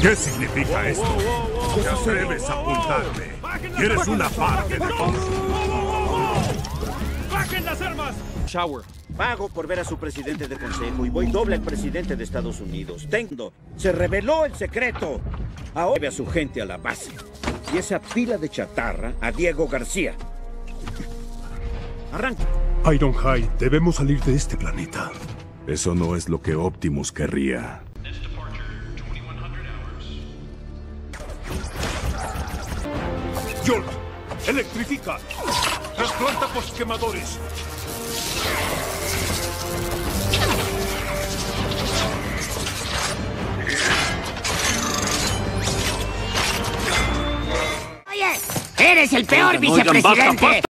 ¿Qué significa esto? ¿Te atreves a apuntarme? ¿Quieres una parte de todo? ¡Bajen las armas! Shower. Pago por ver a su presidente de consejo y voy doble al presidente de Estados Unidos. Tengo. Se reveló el secreto. Ahora lleve a su gente a la base. Y esa pila de chatarra a Diego García. Arranca. Ironhide, debemos salir de este planeta. Eso no es lo que Optimus querría. Jolt, electrifica. Trasplanta quemadores. Oye, eres el peor vicepresidente.